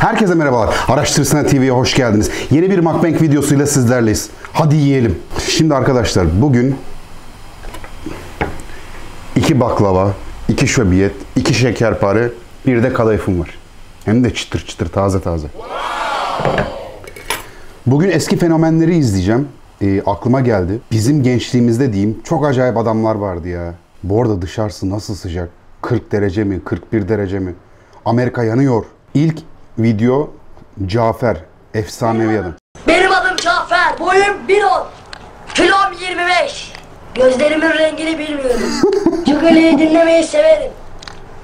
Herkese merhabalar. Araştırsana TV'ye hoş geldiniz. Yeni bir mukbang videosuyla sizlerleyiz. Hadi yiyelim. Şimdi arkadaşlar bugün iki baklava, iki şöbiyet, iki şekerpare, bir de kadayıfım var. Hem de çıtır çıtır taze taze. Bugün eski fenomenleri izleyeceğim. Ee, aklıma geldi. Bizim gençliğimizde diyeyim çok acayip adamlar vardı ya. Bu arada dışarısı nasıl sıcak? 40 derece mi? 41 derece mi? Amerika yanıyor. İlk video Cafer. Efsanevi adam. Benim adım Cafer. Boyum 1.10. Kilom 25. Gözlerimin rengini bilmiyorum. Cugali'yi dinlemeyi severim.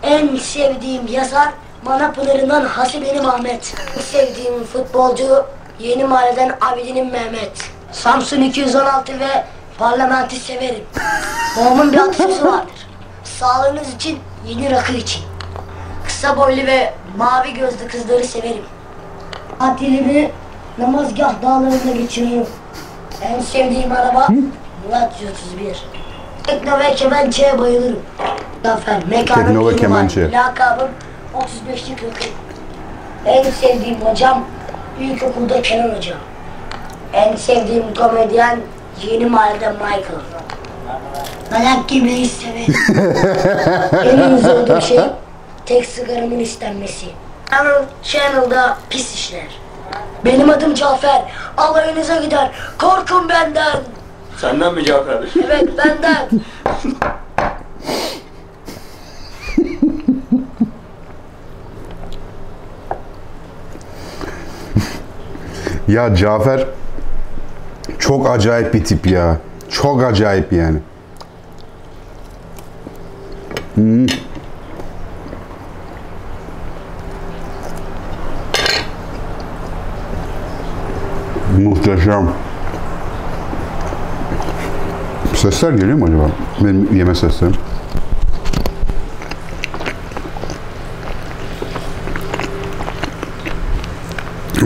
En sevdiğim yazar Manapınar'ından Hasibe'nim Ahmet. En sevdiğim futbolcu Yeni Mahalle'den Abidin'in Mehmet. Samsun 216 ve parlamenti severim. Babamın bir atasözü vardır. Sağlığınız için, yeni rakı için. Kısa boylu ve mavi gözlü kızları severim. Tatilimi namazgah dağlarında geçiriyorum. En sevdiğim araba Murat 131. Tekno ve kemençeye bayılırım. Zafer, mekanım Tekno ve kemençe. Lakabım 35'lik hüküm. En sevdiğim hocam ilkokulda Kenan Hoca. En sevdiğim komedyen Yeni Mahallede Michael. Dayak yemeyi severim. en üzüldüğüm şey tek sigaramın istenmesi. Channel, Channel'da pis işler. Benim adım Cafer. Alayınıza gider. Korkun benden. Senden mi Cafer? Evet benden. Ya Cafer çok acayip bir tip ya. Çok acayip yani. Hmm. Muhteşem. Sesler geliyor mu acaba? Benim yeme seslerim.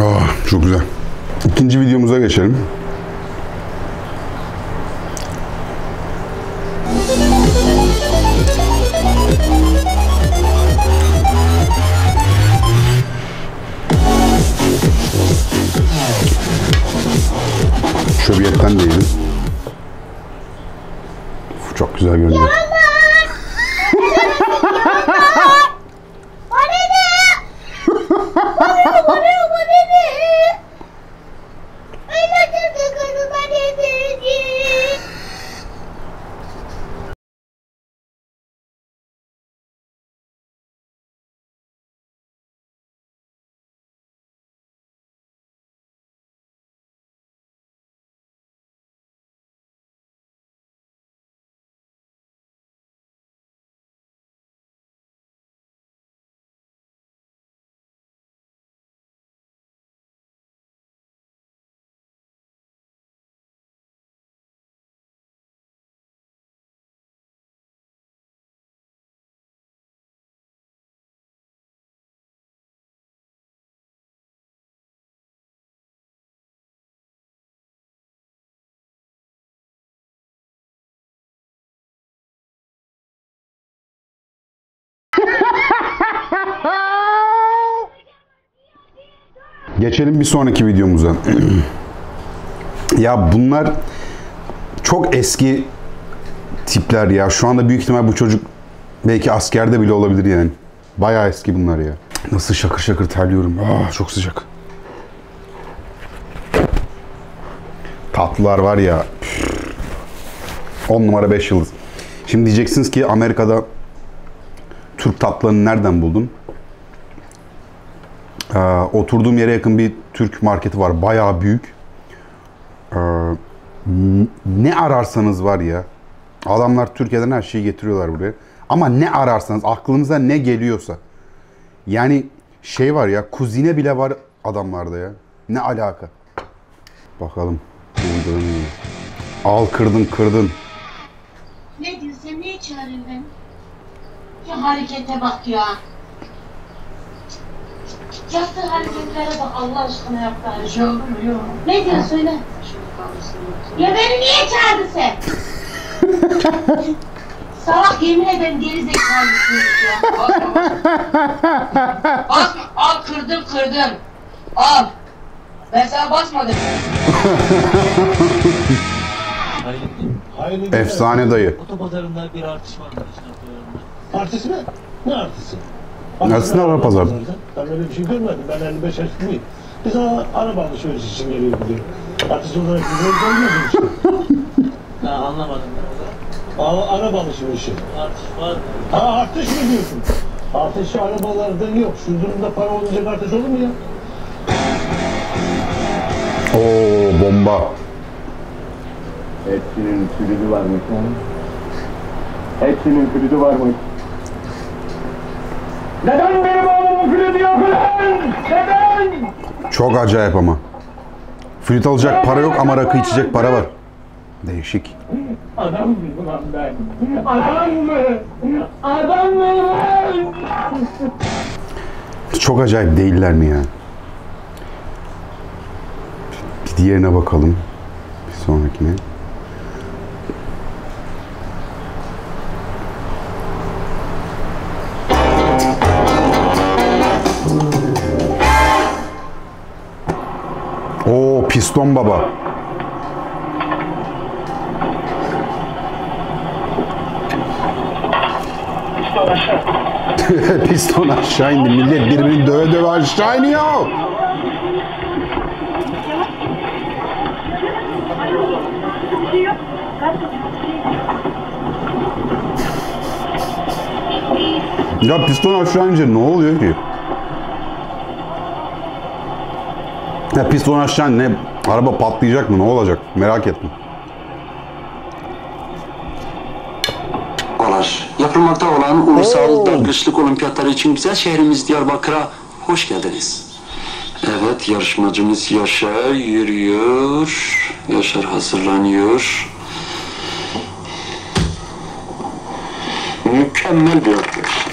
Ah, çok güzel. İkinci videomuza geçelim. Geçelim bir sonraki videomuza. ya bunlar çok eski tipler ya. Şu anda büyük ihtimal bu çocuk belki askerde bile olabilir yani. Bayağı eski bunlar ya. Nasıl şakır şakır terliyorum. Ah çok sıcak. Tatlılar var ya. 10 numara 5 yıldız. Şimdi diyeceksiniz ki Amerika'da Türk tatlılarını nereden buldun? Ee, oturduğum yere yakın bir Türk marketi var. Bayağı büyük. Ee, ne ararsanız var ya. Adamlar Türkiye'den her şeyi getiriyorlar buraya. Ama ne ararsanız, aklınıza ne geliyorsa. Yani şey var ya, kuzine bile var adamlarda ya. Ne alaka? Bakalım. Al kırdın kırdın. Ne diyorsun niye beni? Ya harekete bak ya. Yaptığı hareketlere bak Allah aşkına yaptığı hareketlere. Yok. Ne diyorsun söyle. Ya beni niye çağırdın sen? Salak yemin ederim geri zekalısınız ya. Basma. Al kırdım kırdım. Al. Ben sana basmadım. Hayırlı günler. Efsane dayı. Otopazarında bir artış var. Artısı ne? Ne artısı? Aslında araba pazarı. Ben öyle bir şey görmedim. Ben 55 yaşındayım. Biz ara, araba alışverişi için geliyoruz diyor. Artısı olarak biz öyle görmüyoruz işte. Ha, anlamadım ben o zaman. Aa, araba alışverişi. Artış var. Ha artış mı diyorsun? Artış arabalarda yok. Şu durumda para olunca artış olur mu ya? Oo bomba. Hepsinin külüdü varmış. Hepsinin külüdü varmış. Neden benim oğlumun külüdü yok ulan? Neden? Çok acayip ama. Flüt alacak para yok ama rakı içecek para var. Değişik. Adam mı lan ben? Adam mı? Adam mı lan? Çok acayip değiller mi ya? Bir diğerine bakalım. Bir sonrakine. Piston baba. piston aşağı indi. Millet birbirini döve döve aşağı iniyor. Ya piston aşağı inince ne oluyor ki? Ya piston aşağı ne? Araba patlayacak mı? Ne olacak? Merak ettim. Merhabalar. Yapılmakta olan ulusal dalgıçlık olimpiyatları için güzel şehrimiz Diyarbakır'a hoş geldiniz. Evet yarışmacımız Yaşar yürüyor. Yaşar hazırlanıyor. Mükemmel bir atlayış.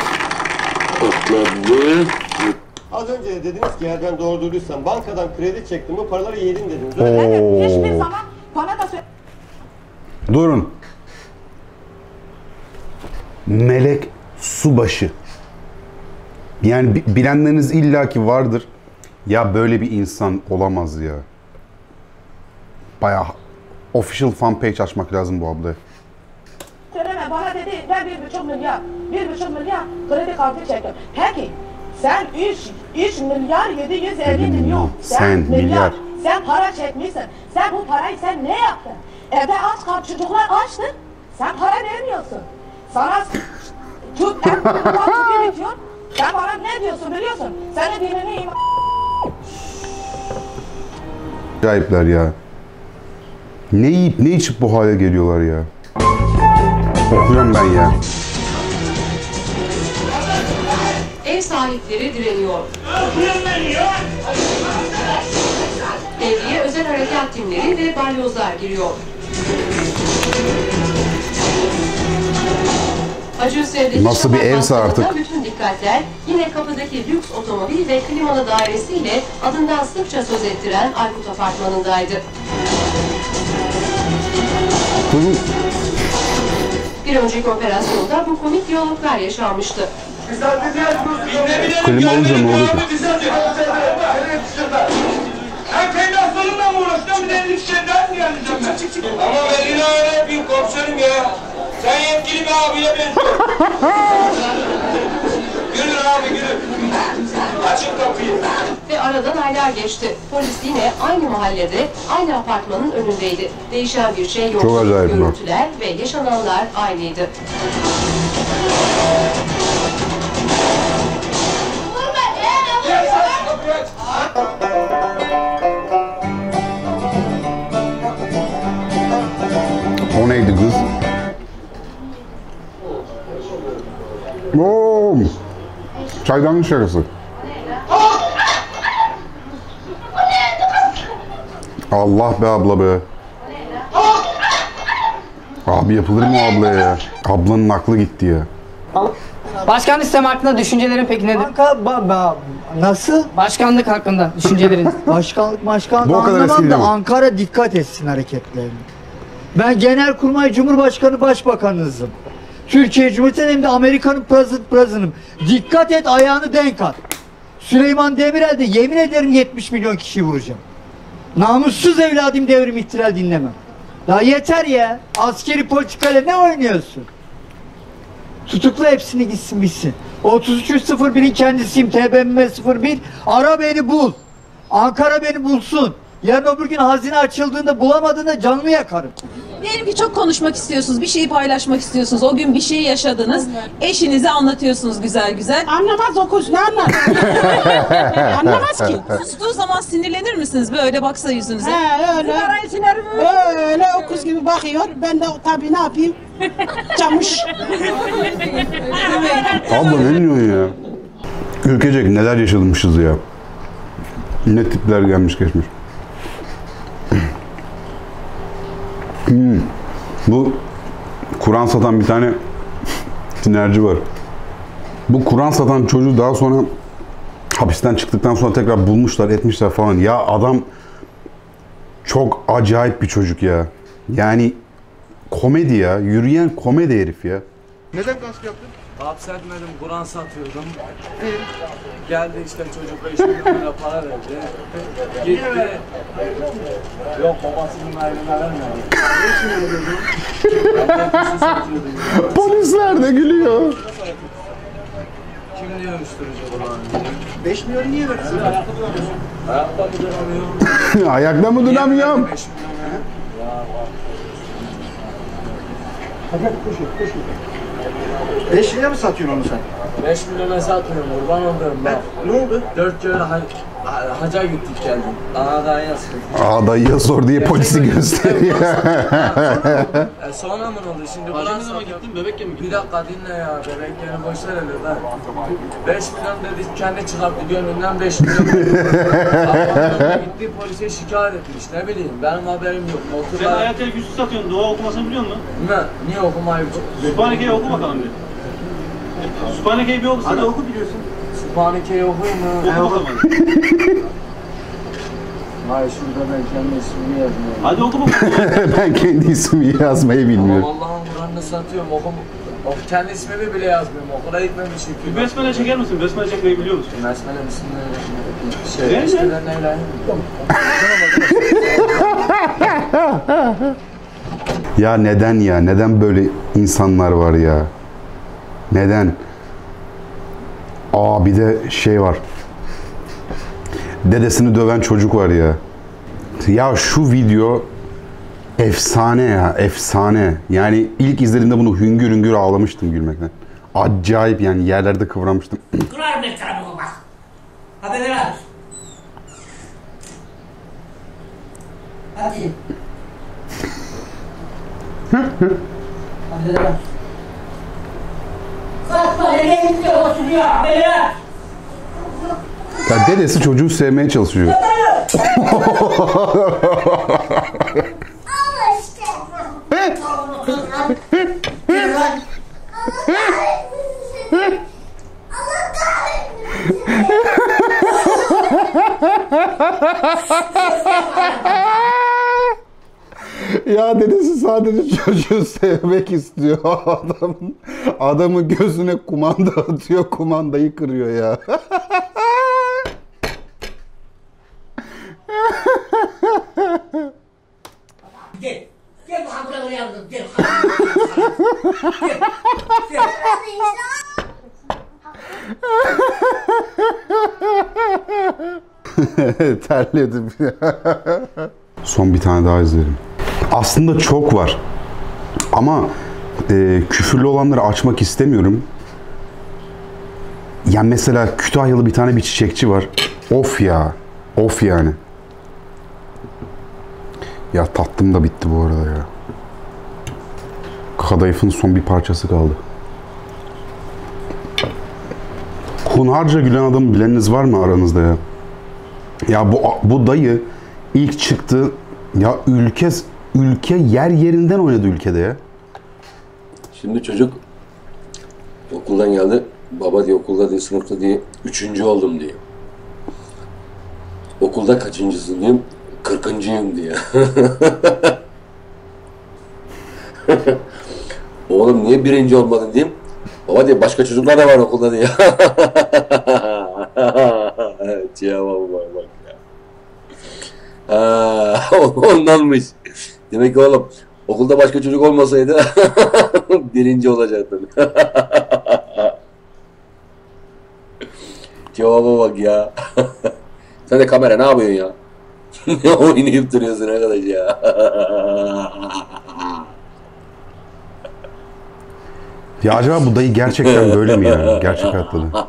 Atladı. Az önce dediniz ki eğer ben doğru duyduysam bankadan kredi çektim bu paraları yedin dediniz. Öyle mi? Oo. Hiçbir zaman bana da söyle. Durun. Melek subaşı. Yani bi- bilenleriniz illaki vardır. Ya böyle bir insan olamaz ya. Bayağı official fan page açmak lazım bu ablaya. Söyleme bana dedi ben bir buçuk milyar, bir buçuk milyar kredi kartı çektim. Peki sen 3, 3 milyar 750 milyon. milyon. Sen milyar. Sen para çekmişsin. Sen bu parayı sen ne yaptın? Evde aç kal çocuklar açtı. Sen para vermiyorsun. Sana tut en tüpü bitiyor. Sen bana ne diyorsun biliyorsun? Senin dinini iman... Acayipler ya. Ne yiyip ne içip bu hale geliyorlar ya. Okuyorum ben ya. Ev sahipleri direniyor. Devreye özel harekat timleri ve balyozlar giriyor. Nasıl bir evse artık. Bütün dikkatler yine kapıdaki lüks otomobil ve klimalı dairesiyle adından sıkça söz ettiren Aykut Apartmanı'ndaydı. Bir önceki operasyonda bu komik diyaloglar yaşanmıştı. Klima olunca ne oluyor kendi hastalığınla mı uğraşıyorsun? Bir de elini şişenden mi yanacağım ben? Ama ben yine öyle yapayım komiserim ya. Sen yetkili bir abiye benziyorsun. gülün abi gülün. Açın kapıyı. Ve aradan aylar geçti. Polis yine aynı mahallede, aynı apartmanın önündeydi. Değişen bir şey yoktu. Çok acayip bu. Görüntüler ve yaşananlar aynıydı. O neydi kız? Oo. Çaydanlık şakası. Allah be abla be. Abi yapılır mı ablaya ya? Ablanın aklı gitti ya. Başkanlık sistemi hakkında düşüncelerin peki nedir? Banka, ba- ba- nasıl? Başkanlık hakkında düşünceleriniz. Başkanlık başkanlık Bu o kadar eski anlamam değil da mi? Ankara dikkat etsin hareketlerine. Ben Genelkurmay Cumhurbaşkanı Başbakanınızım. Türkiye Cumhuriyeti'nin hem de Amerika'nın president president'ım. Dikkat et ayağını denk at. Süleyman Demirel de yemin ederim 70 milyon kişi vuracağım. Namussuz evladım devrim ihtilal dinlemem. Daha yeter ya. Askeri politikayla ne oynuyorsun? Tutukla hepsini gitsin bitsin. 3301'in kendisiyim TBMM 01. Ara beni bul. Ankara beni bulsun. Yarın öbür gün hazine açıldığında bulamadığında canını yakarım. Diyelim ki çok konuşmak istiyorsunuz, bir şeyi paylaşmak istiyorsunuz. O gün bir şey yaşadınız. Eşinize anlatıyorsunuz güzel güzel. Anlamaz o kız ne anlar? Anlamaz ki. Sustuğu zaman sinirlenir misiniz böyle baksa yüzünüze? He öyle. Öyle o kız gibi bakıyor. Ben de tabii ne yapayım? Camış. Abla ne diyorsun ya? Ülkecek neler yaşamışız ya. Ne tipler gelmiş geçmiş. Hmm. Bu Kur'an satan bir tane tinerci var. Bu Kur'an satan çocuğu daha sonra hapisten çıktıktan sonra tekrar bulmuşlar, etmişler falan. Ya adam çok acayip bir çocuk ya. Yani komedi ya. Yürüyen komedi herif ya. Neden gasp yaptın? Hapsetmedim, Kur'an satıyordum. Geldi işte çocuk 5 milyon lira para verdi. Gitti. Yok babasının ayrına vermedi. Ne için öldürdüm? Ben. Polisler de gülüyor. Kim diyor uyuşturucu kullanıyor? 5 milyon niye verdin? Ayakta mı duramıyorum? Ayakta mı duramıyorum? 5 milyon ya. 5 liraya mı satıyorsun onu sen? 5 milyona satmıyorum kurban olduğum bak. Ne oldu? 4 kere haca gittik geldim. Yazık. Aa dayıya sor diye polisi gösteriyor. E sonra mı oldu şimdi? Kur'an zaman gittin bebekken mi Bir dakika dinle ya bebekkeni boş ver hele ben. 5 milyon dedi kendi çıkarttı gönlünden 5 milyon. Gitti polise şikayet etmiş ne bileyim benim haberim yok. Sen Motorla... Ayatel güçlü satıyorsun. Doğa okumasını biliyor musun? Ne? Niye okumayı Sübhaneke'yi oku bakalım bir. Sübhaneke'yi bir okusana. Hadi oku biliyorsun. Sübhaneke'yi okuyayım mı? Oku bakalım. Hayır şurada ben kendi ismini yazmıyorum. Hadi oku bakalım. ben kendi ismimi yazmayı bilmiyorum. Allah'ın Kur'an'ını satıyorum okum. O kendi ismimi bile yazmıyorum. Okula gitmemişim. Bir besmele çeker misin? Besmele çekmeyi biliyor musun? Besmele. Ne? Şey, eskiden neyle? Ya neden ya? Neden böyle insanlar var ya? Neden? Aa bir de şey var. Dedesini döven çocuk var ya. Ya şu video efsane ya, efsane. Yani ilk izlediğimde bunu hüngür hüngür ağlamıştım gülmekten. Acayip yani yerlerde kıvranmıştım. Kırar bir tarafına bak. Hadi ver. Hadi. Hadi ver. Ya dedesi çocuğu sevmeye çalışıyor. Ya dedesi sadece çocuğu sevmek istiyor. Adamın, adamın gözüne kumanda atıyor, kumandayı kırıyor ya. Gel. Gel bakalım buraya buraya yavrum. Gel. Gel. Gel. Terledim. Son bir tane daha izleyelim. Aslında çok var. Ama e, küfürlü olanları açmak istemiyorum. Yani mesela Kütahyalı bir tane bir çiçekçi var. Of ya. Of yani. Ya tatlım da bitti bu arada ya. Kadayıfın son bir parçası kaldı. Hunharca gülen adamı bileniniz var mı aranızda ya? Ya bu bu dayı ilk çıktı ya ülke ülke yer yerinden oynadı ülkede ya. Şimdi çocuk okuldan geldi. Baba diye okulda diye sınıfta diye üçüncü oldum diye. Okulda kaçıncısın diyeyim. Kırkıncıyım diye. Oğlum niye birinci olmadın diyeyim. Baba diye başka çocuklar da var okulda diye. Cevaba bak bak ya. Ha, ondanmış. Demek ki oğlum okulda başka çocuk olmasaydı birinci olacaktın. Cevaba bak ya. Sen de kamera ne yapıyorsun ya? ne oynayıp duruyorsun arkadaş ya? Ya acaba bu dayı gerçekten böyle mi ya? Gerçek hayatta da.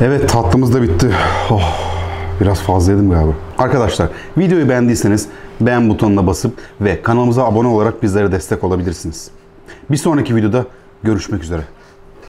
Evet tatlımız da bitti. Oh, biraz fazla yedim galiba. Arkadaşlar videoyu beğendiyseniz beğen butonuna basıp ve kanalımıza abone olarak bizlere destek olabilirsiniz. Bir sonraki videoda görüşmek üzere.